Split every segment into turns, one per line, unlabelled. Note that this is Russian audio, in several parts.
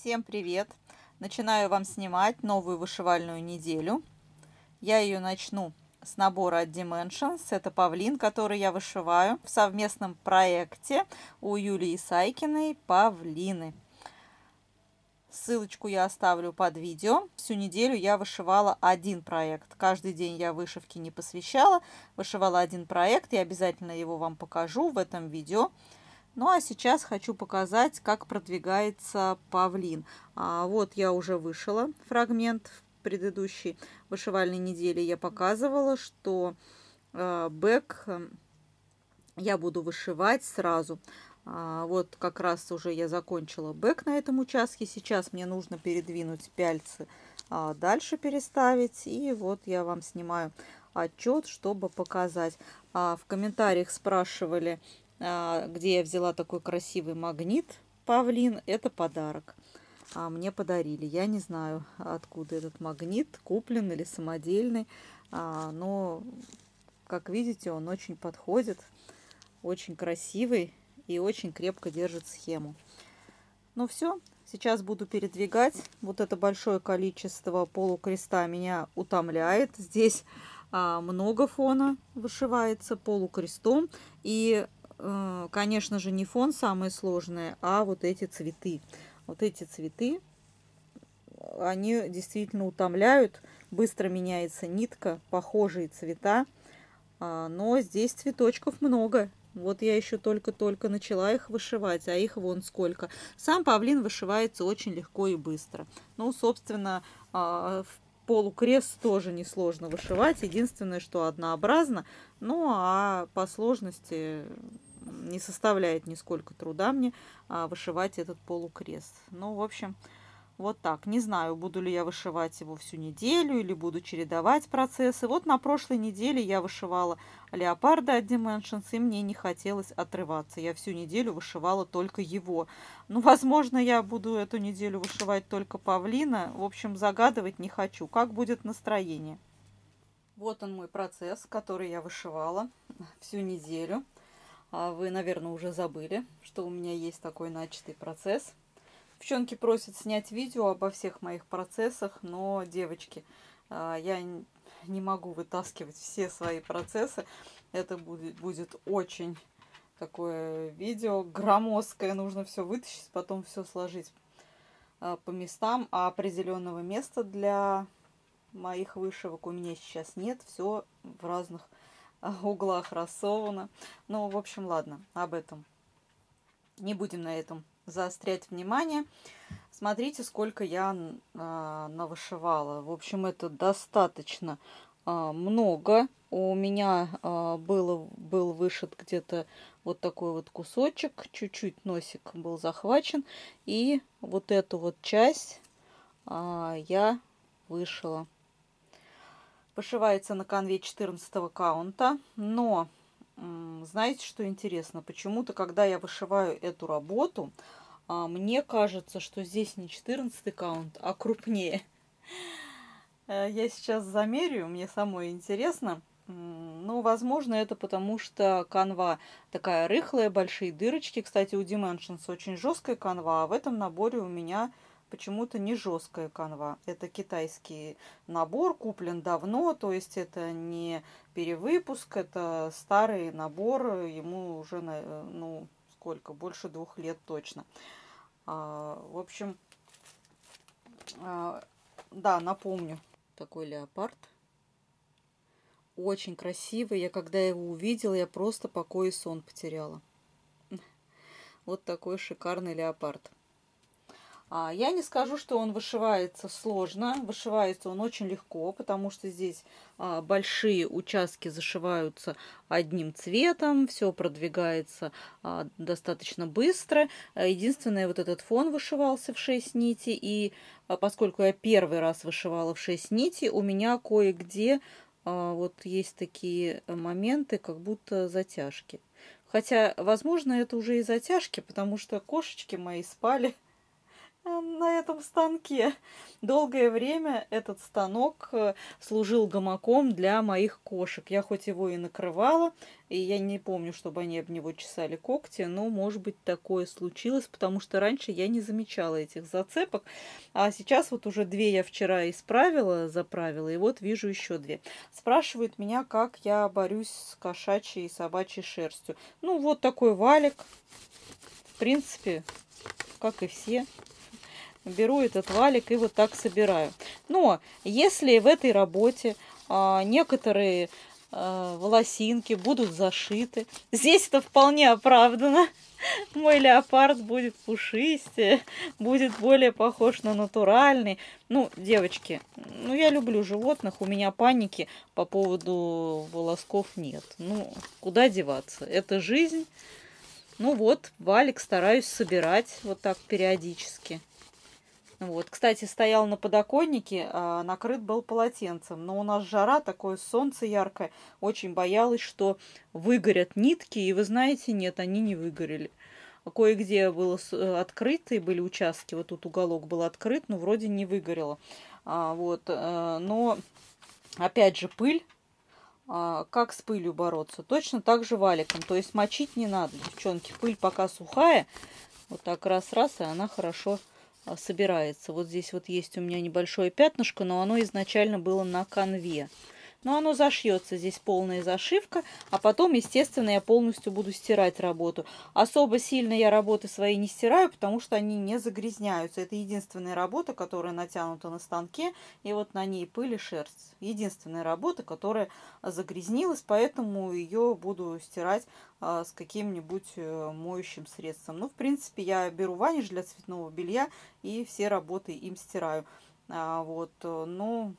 Всем привет! Начинаю вам снимать новую вышивальную неделю. Я ее начну с набора от Dimensions. Это павлин, который я вышиваю в совместном проекте у Юлии Сайкиной «Павлины». Ссылочку я оставлю под видео. Всю неделю я вышивала один проект. Каждый день я вышивки не посвящала. Вышивала один проект. Я обязательно его вам покажу в этом видео. Ну а сейчас хочу показать, как продвигается павлин. А, вот я уже вышила фрагмент в предыдущей вышивальной неделе. Я показывала, что э, бэк э, я буду вышивать сразу. А, вот как раз уже я закончила бэк на этом участке. Сейчас мне нужно передвинуть пяльцы а, дальше переставить. И вот я вам снимаю отчет, чтобы показать. А, в комментариях спрашивали, где я взяла такой красивый магнит павлин, это подарок. А мне подарили. Я не знаю, откуда этот магнит, куплен или самодельный, а, но, как видите, он очень подходит, очень красивый и очень крепко держит схему. Ну все, сейчас буду передвигать. Вот это большое количество полукреста меня утомляет. Здесь а, много фона вышивается полукрестом. И конечно же, не фон самое сложное, а вот эти цветы. Вот эти цветы, они действительно утомляют. Быстро меняется нитка, похожие цвета. А, но здесь цветочков много. Вот я еще только-только начала их вышивать, а их вон сколько. Сам павлин вышивается очень легко и быстро. Ну, собственно, а, в полукрест тоже несложно вышивать. Единственное, что однообразно. Ну, а по сложности не составляет нисколько труда мне а, вышивать этот полукрест. Ну, в общем, вот так. Не знаю, буду ли я вышивать его всю неделю или буду чередовать процессы. Вот на прошлой неделе я вышивала леопарда от Dimensions, и мне не хотелось отрываться. Я всю неделю вышивала только его. Ну, возможно, я буду эту неделю вышивать только павлина. В общем, загадывать не хочу. Как будет настроение? Вот он мой процесс, который я вышивала всю неделю. А вы, наверное, уже забыли, что у меня есть такой начатый процесс. Девчонки просят снять видео обо всех моих процессах, но, девочки, а, я не могу вытаскивать все свои процессы. Это будет, будет очень такое видео громоздкое. Нужно все вытащить, потом все сложить а, по местам. А определенного места для моих вышивок у меня сейчас нет. Все в разных углах рассовано. Ну, в общем, ладно, об этом. Не будем на этом заострять внимание. Смотрите, сколько я э, навышивала. В общем, это достаточно э, много. У меня э, было, был вышит где-то вот такой вот кусочек. Чуть-чуть носик был захвачен. И вот эту вот часть э, я вышила. Пошивается на конве 14 каунта, но знаете, что интересно? Почему-то, когда я вышиваю эту работу, а, мне кажется, что здесь не 14 каунт, а крупнее. Э, я сейчас замерю, мне самое интересно. Ну, возможно, это потому, что канва такая рыхлая, большие дырочки. Кстати, у Dimensions очень жесткая канва, а в этом наборе у меня почему-то не жесткая канва. Это китайский набор, куплен давно, то есть это не перевыпуск, это старый набор, ему уже, ну, сколько, больше двух лет точно. А, в общем, а, да, напомню, такой леопард. Очень красивый. Я когда его увидела, я просто покой и сон потеряла. Вот такой шикарный леопард. А, я не скажу, что он вышивается сложно. Вышивается он очень легко, потому что здесь а, большие участки зашиваются одним цветом, все продвигается а, достаточно быстро. Единственное, вот этот фон вышивался в 6 нитей, и поскольку я первый раз вышивала в 6 нитей, у меня кое-где вот есть такие моменты, как будто затяжки. Хотя, возможно, это уже и затяжки, потому что кошечки мои спали на этом станке. Долгое время этот станок э, служил гамаком для моих кошек. Я хоть его и накрывала, и я не помню, чтобы они об него чесали когти, но, может быть, такое случилось, потому что раньше я не замечала этих зацепок. А сейчас вот уже две я вчера исправила, заправила, и вот вижу еще две. Спрашивают меня, как я борюсь с кошачьей и собачьей шерстью. Ну, вот такой валик. В принципе, как и все беру этот валик и вот так собираю. Но если в этой работе а, некоторые а, волосинки будут зашиты, здесь это вполне оправдано. Мой леопард будет пушистее, будет более похож на натуральный. Ну, девочки, ну я люблю животных, у меня паники по поводу волосков нет. Ну, куда деваться? Это жизнь. Ну вот, валик стараюсь собирать вот так периодически. Вот. Кстати, стоял на подоконнике, а, накрыт был полотенцем. Но у нас жара, такое солнце яркое. Очень боялась, что выгорят нитки. И вы знаете, нет, они не выгорели. Кое-где было э, открыто, и были участки. Вот тут уголок был открыт, но вроде не выгорело. А, вот. Э, но, опять же, пыль а, как с пылью бороться? Точно так же валиком. То есть мочить не надо, девчонки. Пыль пока сухая. Вот так раз-раз, и она хорошо собирается. Вот здесь вот есть у меня небольшое пятнышко, но оно изначально было на конве. Но оно зашьется, здесь полная зашивка, а потом, естественно, я полностью буду стирать работу. Особо сильно я работы свои не стираю, потому что они не загрязняются. Это единственная работа, которая натянута на станке, и вот на ней пыль и шерсть. Единственная работа, которая загрязнилась, поэтому ее буду стирать а, с каким-нибудь э, моющим средством. Ну, в принципе, я беру ваниш для цветного белья и все работы им стираю. А, вот, ну,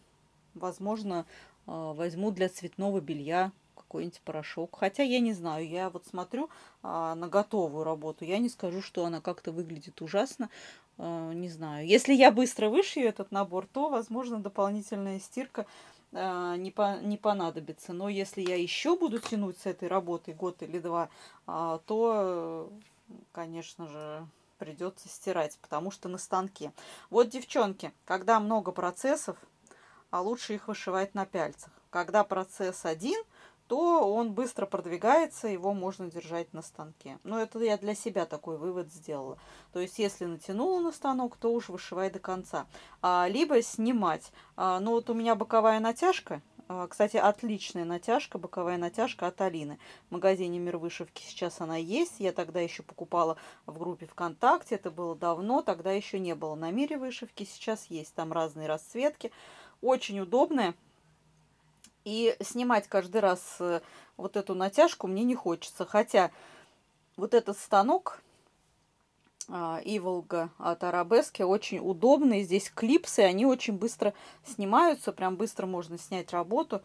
возможно, возьму для цветного белья какой-нибудь порошок. Хотя я не знаю, я вот смотрю а, на готовую работу, я не скажу, что она как-то выглядит ужасно. А, не знаю. Если я быстро вышью этот набор, то, возможно, дополнительная стирка а, не, по, не понадобится. Но если я еще буду тянуть с этой работой год или два, а, то, конечно же, придется стирать, потому что на станке. Вот, девчонки, когда много процессов, а лучше их вышивать на пяльцах. Когда процесс один, то он быстро продвигается, его можно держать на станке. Но это я для себя такой вывод сделала. То есть, если натянула на станок, то уж вышивай до конца. А, либо снимать. А, ну, вот у меня боковая натяжка. А, кстати, отличная натяжка, боковая натяжка от Алины. В магазине Мир Вышивки сейчас она есть. Я тогда еще покупала в группе ВКонтакте. Это было давно, тогда еще не было на Мире Вышивки. Сейчас есть там разные расцветки очень удобная. И снимать каждый раз э, вот эту натяжку мне не хочется. Хотя вот этот станок а, Иволга от Арабески очень удобный. Здесь клипсы, они очень быстро снимаются. Прям быстро можно снять работу.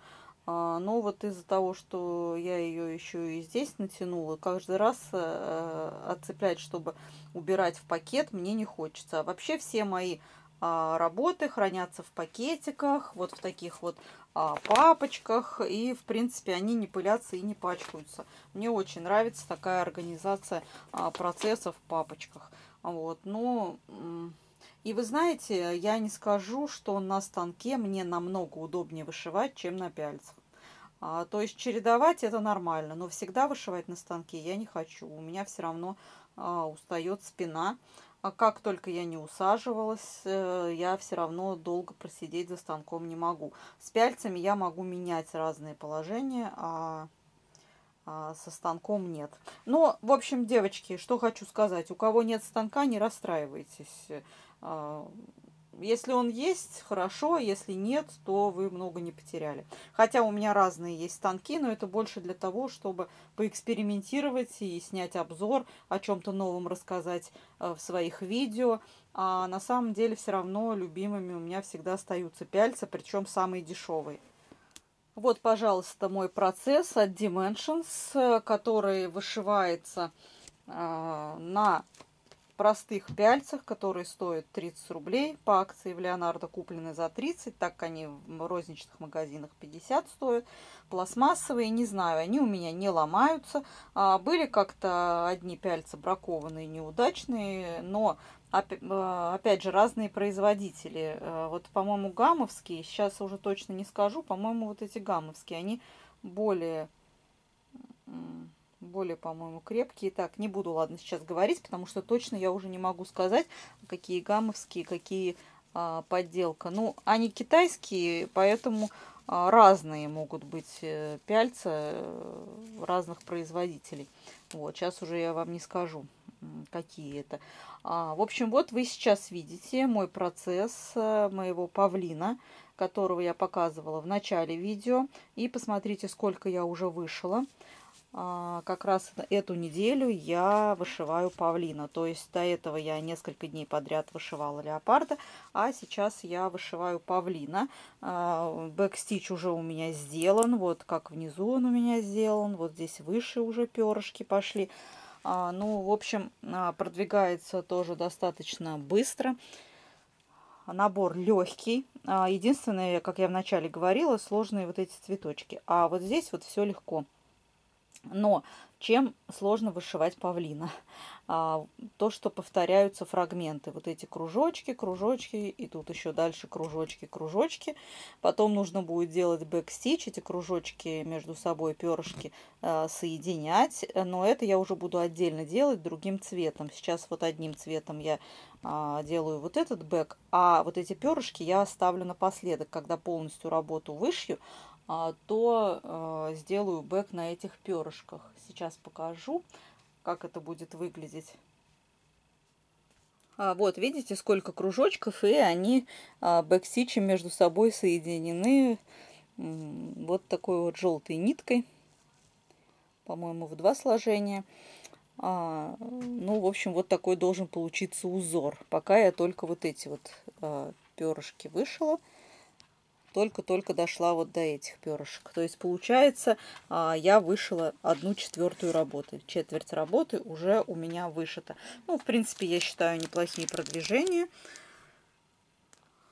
А, но вот из-за того, что я ее еще и здесь натянула, каждый раз э, отцеплять, чтобы убирать в пакет, мне не хочется. А вообще все мои работы хранятся в пакетиках, вот в таких вот а, папочках, и, в принципе, они не пылятся и не пачкаются. Мне очень нравится такая организация а, процессов в папочках. Вот, ну, и вы знаете, я не скажу, что на станке мне намного удобнее вышивать, чем на пяльцах. А, то есть чередовать это нормально, но всегда вышивать на станке я не хочу. У меня все равно а, устает спина. А как только я не усаживалась, э, я все равно долго просидеть за станком не могу. С пяльцами я могу менять разные положения, а, а со станком нет. Но, в общем, девочки, что хочу сказать. У кого нет станка, не расстраивайтесь. А, если он есть, хорошо, если нет, то вы много не потеряли. Хотя у меня разные есть станки, но это больше для того, чтобы поэкспериментировать и снять обзор, о чем-то новом рассказать э, в своих видео. А на самом деле все равно любимыми у меня всегда остаются пяльца, причем самые дешевые. Вот, пожалуйста, мой процесс от Dimensions, который вышивается э, на простых пяльцах, которые стоят 30 рублей. По акции в Леонардо куплены за 30, так они в розничных магазинах 50 стоят. Пластмассовые, не знаю, они у меня не ломаются. А, были как-то одни пяльца бракованные, неудачные, но Э, опять же, разные производители. Э, вот, по-моему, гамовские, сейчас уже точно не скажу, по-моему, вот эти гамовские, они более, более, по-моему, крепкие. Так, не буду, ладно, сейчас говорить, потому что точно я уже не могу сказать, какие гамовские, какие а, подделка. Ну, они китайские, поэтому а, разные могут быть э, пяльца разных производителей. Вот, сейчас уже я вам не скажу, какие это. А, в общем, вот вы сейчас видите мой процесс э, моего павлина, которого я показывала в начале видео. И посмотрите, сколько я уже вышила. А, как раз эту неделю я вышиваю павлина. То есть до этого я несколько дней подряд вышивала леопарда, а сейчас я вышиваю павлина. А, бэкстич уже у меня сделан, вот как внизу он у меня сделан, вот здесь выше уже перышки пошли. А, ну, в общем, продвигается тоже достаточно быстро. Набор легкий. Единственное, как я вначале говорила, сложные вот эти цветочки. А вот здесь вот все легко. Но чем сложно вышивать павлина? А, то, что повторяются фрагменты. Вот эти кружочки, кружочки, и тут еще дальше кружочки, кружочки. Потом нужно будет делать бэкстич, эти кружочки между собой, перышки а, соединять. Но это я уже буду отдельно делать другим цветом. Сейчас вот одним цветом я а, делаю вот этот back, а вот эти перышки я оставлю напоследок, когда полностью работу вышью, то а, сделаю back на этих перышках. Сейчас покажу, как это будет выглядеть. А, вот, видите, сколько кружочков, и они backstitch ем между собой соединены вот такой вот желтой ниткой. По-моему, в два сложения. А, ну, в общем, вот такой должен получиться узор. Пока я только вот эти вот а, перышки вышила только-только дошла вот до этих перышек. То есть получается, а, я вышила одну четвертую работы. Четверть работы уже у меня вышита. Ну, в принципе, я считаю неплохие продвижения.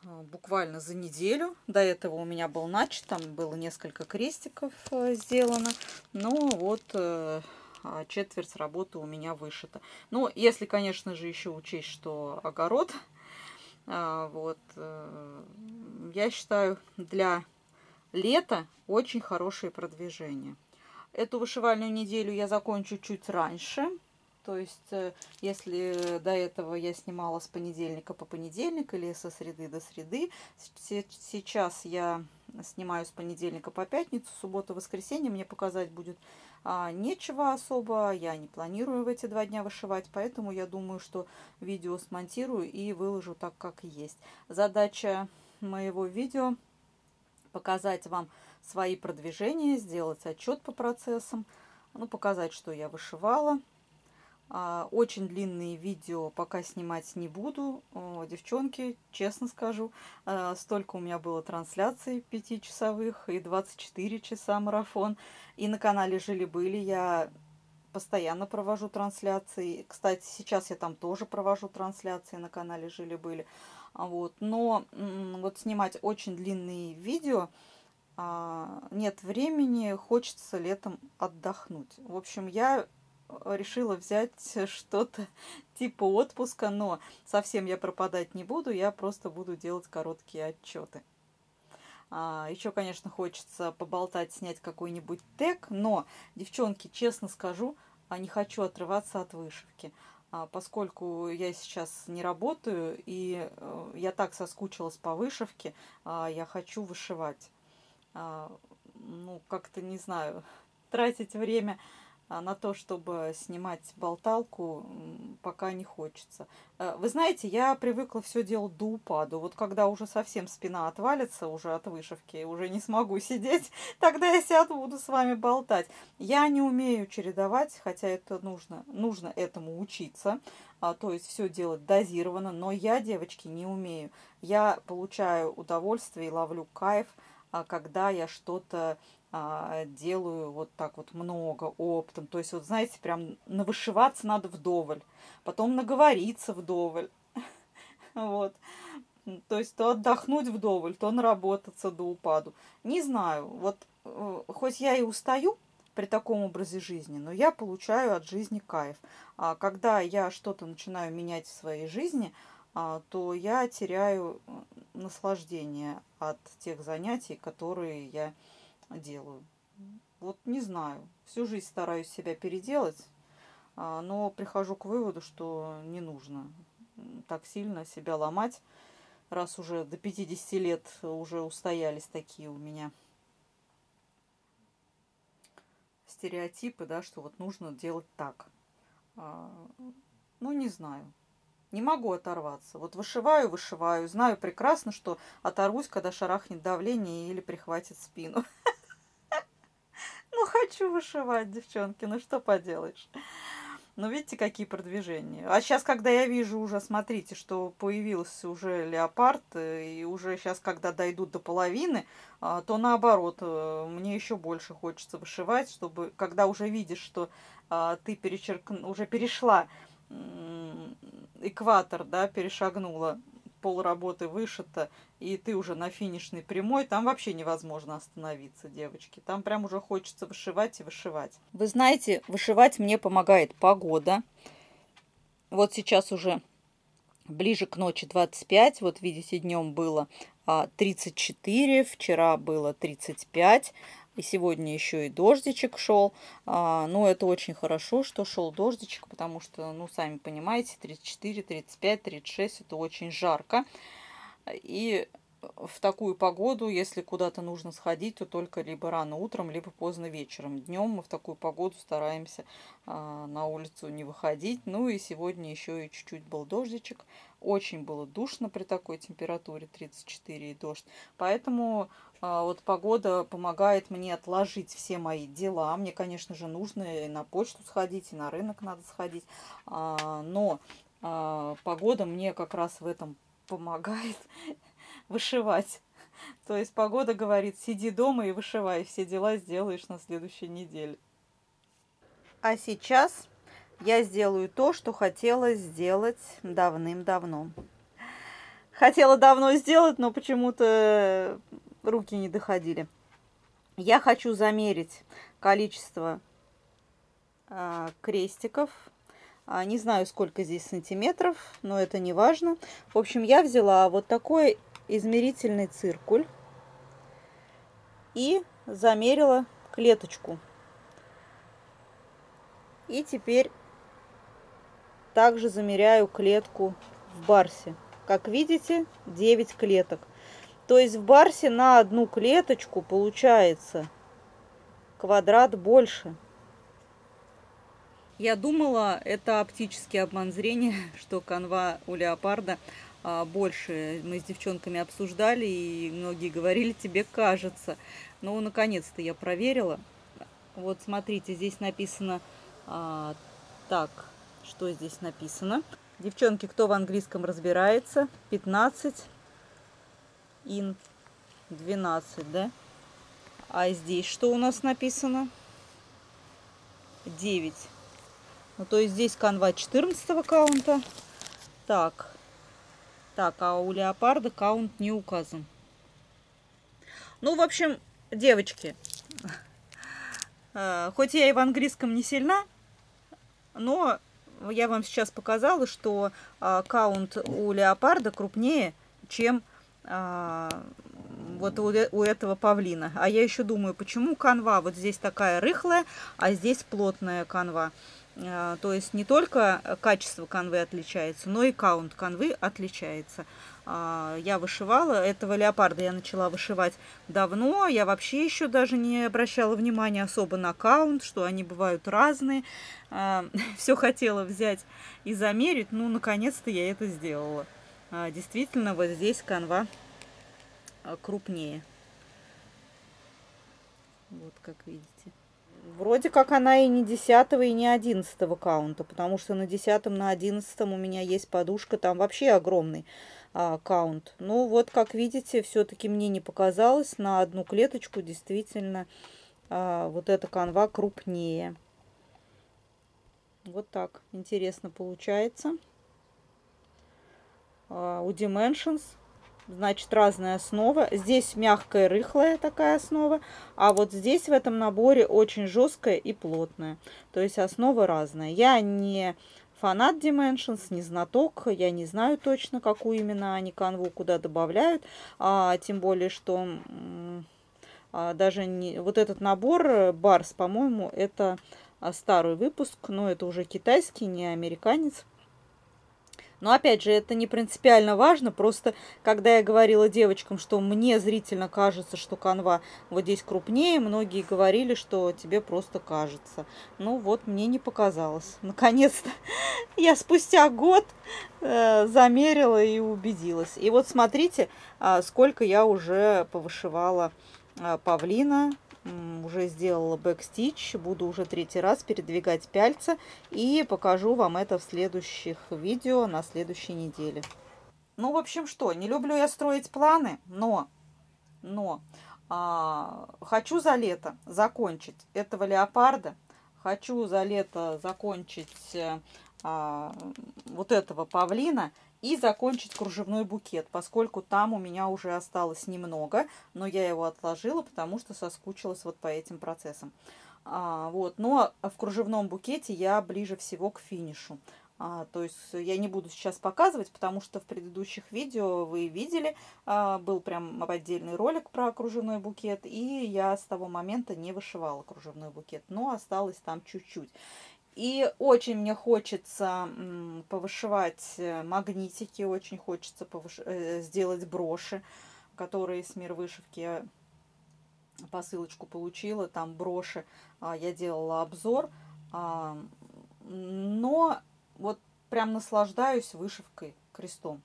А, буквально за неделю. До этого у меня был начат, там было несколько крестиков э, сделано. Ну, вот э, а, четверть работы у меня вышита. Ну, если, конечно же, еще учесть, что огород вот. Э, я считаю, для лета очень хорошее продвижение. Эту вышивальную неделю я закончу чуть раньше. То есть, э, если до этого я снимала с понедельника по понедельник или со среды до среды, сейчас я снимаю с понедельника по пятницу, субботу, воскресенье. Мне показать будет а, нечего особо, я не планирую в эти два дня вышивать, поэтому я думаю, что видео смонтирую и выложу так, как есть. Задача моего видео показать вам свои продвижения, сделать отчет по процессам, ну, показать, что я вышивала, очень длинные видео пока снимать не буду. Девчонки, честно скажу, а, столько у меня было трансляций 5-часовых и 24 часа марафон. И на канале Жили-были я постоянно провожу трансляции. Кстати, сейчас я там тоже провожу трансляции на канале Жили-были. А, вот. Но вот снимать очень длинные видео нет времени, хочется летом отдохнуть. В общем, я решила взять что-то типа отпуска, но совсем я пропадать не буду, я просто буду делать короткие отчеты. А, еще, конечно, хочется поболтать, снять какой-нибудь тег, но, девчонки, честно скажу, а не хочу отрываться от вышивки. А, поскольку я сейчас не работаю, и э, я так соскучилась по вышивке, а, я хочу вышивать. А, ну, как-то, не знаю, тратить время на то, чтобы снимать болталку, пока не хочется. Э, вы знаете, я привыкла все делать до упаду. Вот когда уже совсем спина отвалится уже от вышивки, уже не смогу сидеть, тогда я сяду, буду с вами болтать. Я не умею чередовать, хотя это нужно, нужно этому учиться, а, то есть все делать дозированно, но я, девочки, не умею. Я получаю удовольствие и ловлю кайф, а, когда я что-то а, делаю вот так вот много оптом. То есть, вот знаете, прям навышиваться надо вдоволь, потом наговориться вдоволь. Вот. То есть, то отдохнуть вдоволь, то наработаться до упаду. Не знаю, вот э, хоть я и устаю, при таком образе жизни, но я получаю от жизни кайф. А когда я что-то начинаю менять в своей жизни, а, то я теряю наслаждение от тех занятий, которые я делаю. Вот не знаю, всю жизнь стараюсь себя переделать, а, но прихожу к выводу, что не нужно так сильно себя ломать, раз уже до 50 лет уже устоялись такие у меня стереотипы, да, что вот нужно делать так. А, ну, не знаю. Не могу оторваться. Вот вышиваю, вышиваю. Знаю прекрасно, что оторвусь, когда шарахнет давление или прихватит спину. Ну, хочу вышивать, девчонки. Ну, что поделаешь. Ну, видите, какие продвижения. А сейчас, когда я вижу уже, смотрите, что появился уже леопард, э, и уже сейчас, когда дойдут до половины, а, то наоборот, э, мне еще больше хочется вышивать, чтобы, когда уже видишь, что а, ты перечерк... уже перешла экватор, да, перешагнула, пол работы вышито, и ты уже на финишной прямой, там вообще невозможно остановиться, девочки. Там прям уже хочется вышивать и вышивать. Вы знаете, вышивать мне помогает погода. Вот сейчас уже ближе к ночи 25. Вот видите, днем было 34, а, вчера было 35. И сегодня еще и дождичек шел. А, ну, это очень хорошо, что шел дождичек, потому что, ну, сами понимаете, 34, 35, 36 это очень жарко. И в такую погоду, если куда-то нужно сходить, то только либо рано утром, либо поздно вечером. Днем мы в такую погоду стараемся а, на улицу не выходить. Ну и сегодня еще и чуть-чуть был дождичек. Очень было душно при такой температуре 34 и дождь. Поэтому а, вот погода помогает мне отложить все мои дела. Мне, конечно же, нужно и на почту сходить, и на рынок надо сходить. А, но а, погода мне как раз в этом помогает вышивать. То есть погода говорит, сиди дома и вышивай, все дела сделаешь на следующей неделе. А сейчас я сделаю то, что хотела сделать давным-давно. Хотела давно сделать, но почему-то руки не доходили. Я хочу замерить количество э, крестиков. А, не знаю, сколько здесь сантиметров, но это не важно. В общем, я взяла вот такой измерительный циркуль и замерила клеточку. И теперь также замеряю клетку в барсе. Как видите, 9 клеток. То есть в барсе на одну клеточку получается квадрат больше. Я думала, это оптический обман зрения, что канва у леопарда больше. Мы с девчонками обсуждали, и многие говорили, тебе кажется. Но наконец-то я проверила. Вот смотрите, здесь написано а, так, что здесь написано. Девчонки, кто в английском разбирается, 15 ин 12, да? А здесь что у нас написано? 9. Ну, то есть здесь канва 14 каунта. Так. Так, а у леопарда каунт не указан. Ну, в общем, девочки, э, хоть я и в английском не сильна, но я вам сейчас показала, что а, каунт у леопарда крупнее, чем а, вот у этого павлина. А я еще думаю, почему канва вот здесь такая рыхлая, а здесь плотная канва. А, то есть не только качество канвы отличается, но и каунт канвы отличается. А, я вышивала этого леопарда, я начала вышивать давно. Я вообще еще даже не обращала внимания особо на каунт, что они бывают разные. А, Все хотела взять и замерить, ну, наконец-то я это сделала. Действительно, вот здесь канва крупнее. Вот как видите. Вроде как она и не 10 и не 11 каунта, потому что на 10 на 11 у меня есть подушка, там вообще огромный а, каунт. Ну вот, как видите, все-таки мне не показалось, на одну клеточку действительно а, вот эта канва крупнее. Вот так интересно получается. А, у Dimensions значит, разная основа. Здесь мягкая, рыхлая такая основа, а вот здесь в этом наборе очень жесткая и плотная. То есть основа разная. Я не фанат Dimensions, не знаток, я не знаю точно, какую именно они канву куда добавляют, а, тем более, что а, даже не, вот этот набор Барс, по-моему, это а, старый выпуск, но это уже китайский, не американец. Но опять же, это не принципиально важно, просто когда я говорила девочкам, что мне зрительно кажется, что канва вот здесь крупнее, многие говорили, что тебе просто кажется. Ну вот, мне не показалось. Наконец-то я спустя год э, замерила и убедилась. И вот смотрите, э, сколько я уже повышивала э, павлина уже сделала бэкстич, буду уже третий раз передвигать пяльца и покажу вам это в следующих видео на следующей неделе. Ну, в общем, что, не люблю я строить планы, но, но а, хочу за лето закончить этого леопарда, хочу за лето закончить а, вот этого павлина и закончить кружевной букет, поскольку там у меня уже осталось немного, но я его отложила, потому что соскучилась вот по этим процессам. А, вот, но в кружевном букете я ближе всего к финишу. А, то есть я не буду сейчас показывать, потому что в предыдущих видео вы видели, а, был прям отдельный ролик про кружевной букет, и я с того момента не вышивала кружевной букет, но осталось там чуть-чуть. И очень мне хочется повышивать э, магнитики, очень хочется повыш... Э, сделать броши, которые с мир вышивки посылочку получила, там броши, а, я делала обзор, а, но вот прям наслаждаюсь вышивкой крестом.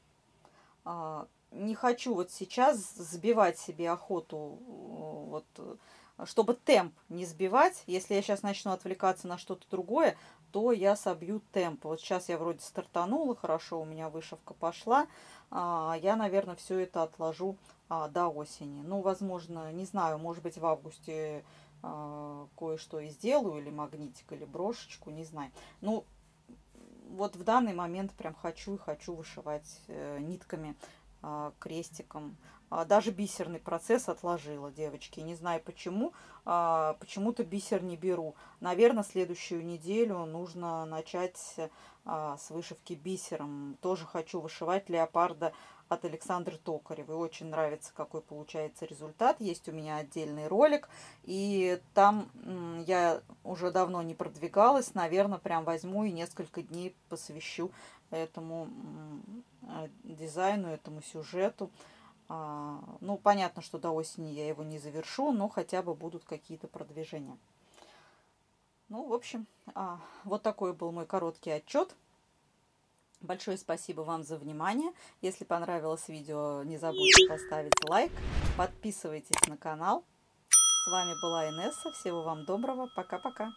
А, не хочу вот сейчас сбивать себе охоту вот чтобы темп не сбивать, если я сейчас начну отвлекаться на что-то другое, то я собью темп. Вот сейчас я вроде стартанула, хорошо, у меня вышивка пошла. А, я, наверное, все это отложу а, до осени. Ну, возможно, не знаю, может быть, в августе а, кое-что и сделаю, или магнитик, или брошечку, не знаю. Ну, вот в данный момент прям хочу и хочу вышивать э, нитками, крестиком. А, даже бисерный процесс отложила, девочки. Не знаю почему. А, почему-то бисер не беру. Наверное, следующую неделю нужно начать а, с вышивки бисером. Тоже хочу вышивать леопарда от Александры Токаревой. Очень нравится, какой получается результат. Есть у меня отдельный ролик. И там я уже давно не продвигалась. Наверное, прям возьму и несколько дней посвящу этому дизайну, этому сюжету. А, ну, понятно, что до осени я его не завершу, но хотя бы будут какие-то продвижения. Ну, в общем, а, вот такой был мой короткий отчет. Большое спасибо вам за внимание. Если понравилось видео, не забудьте поставить лайк. Подписывайтесь на канал. С вами была Инесса. Всего вам доброго. Пока-пока.